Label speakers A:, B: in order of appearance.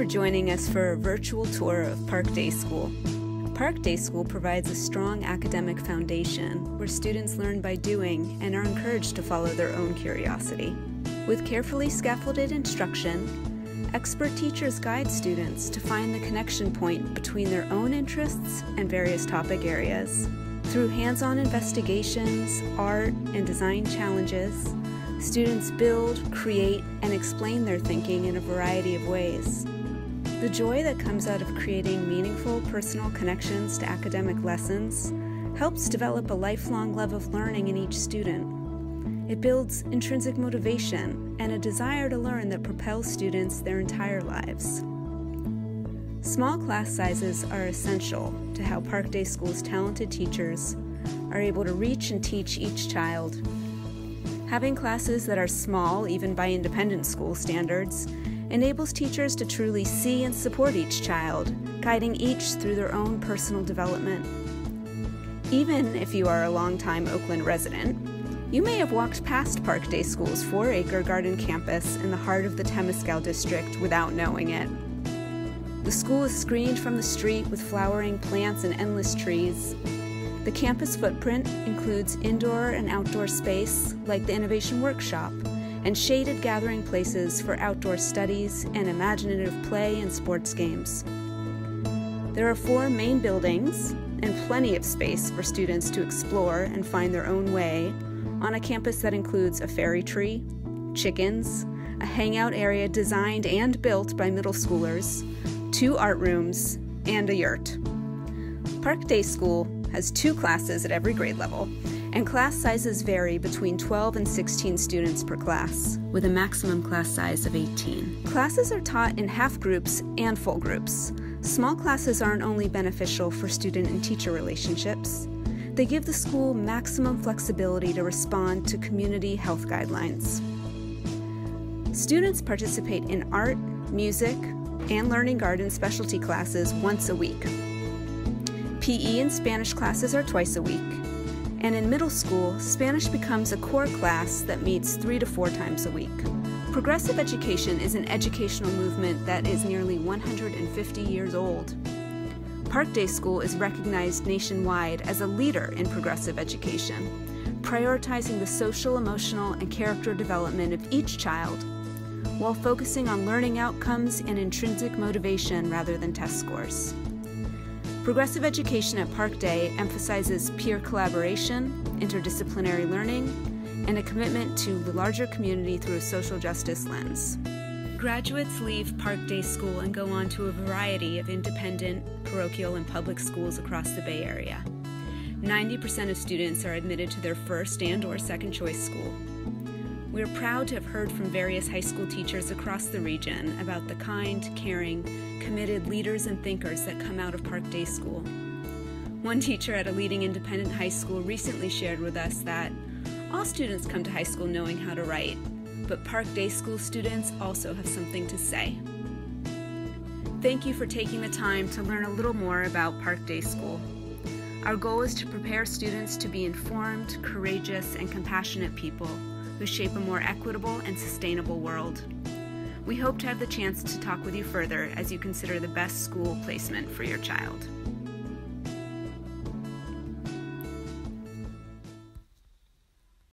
A: for joining us for a virtual tour of Park Day School. Park Day School provides a strong academic foundation where students learn by doing and are encouraged to follow their own curiosity. With carefully scaffolded instruction, expert teachers guide students to find the connection point between their own interests and various topic areas. Through hands on investigations, art, and design challenges, students build, create, and explain their thinking in a variety of ways. The joy that comes out of creating meaningful personal connections to academic lessons helps develop a lifelong love of learning in each student. It builds intrinsic motivation and a desire to learn that propels students their entire lives. Small class sizes are essential to how Park Day School's talented teachers are able to reach and teach each child. Having classes that are small, even by independent school standards, enables teachers to truly see and support each child, guiding each through their own personal development. Even if you are a longtime Oakland resident, you may have walked past Park Day School's four acre garden campus in the heart of the Temescal district without knowing it. The school is screened from the street with flowering plants and endless trees. The campus footprint includes indoor and outdoor space like the Innovation Workshop and shaded gathering places for outdoor studies and imaginative play and sports games. There are four main buildings and plenty of space for students to explore and find their own way on a campus that includes a fairy tree, chickens, a hangout area designed and built by middle schoolers, two art rooms, and a yurt. Park Day School has two classes at every grade level and class sizes vary between 12 and 16 students per class, with a maximum class size of 18. Classes are taught in half groups and full groups. Small classes aren't only beneficial for student and teacher relationships, they give the school maximum flexibility to respond to community health guidelines. Students participate in art, music, and learning garden specialty classes once a week. PE and Spanish classes are twice a week, and in middle school, Spanish becomes a core class that meets three to four times a week. Progressive education is an educational movement that is nearly 150 years old. Park Day School is recognized nationwide as a leader in progressive education, prioritizing the social, emotional, and character development of each child, while focusing on learning outcomes and intrinsic motivation rather than test scores. Progressive education at Park Day emphasizes peer collaboration, interdisciplinary learning, and a commitment to the larger community through a social justice lens. Graduates leave Park Day School and go on to a variety of independent, parochial, and public schools across the Bay Area. 90% of students are admitted to their first and or second choice school. We are proud to have heard from various high school teachers across the region about the kind, caring, committed leaders and thinkers that come out of Park Day School. One teacher at a leading independent high school recently shared with us that all students come to high school knowing how to write, but Park Day School students also have something to say. Thank you for taking the time to learn a little more about Park Day School. Our goal is to prepare students to be informed, courageous, and compassionate people who shape a more equitable and sustainable world. We hope to have the chance to talk with you further as you consider the best school placement for your child.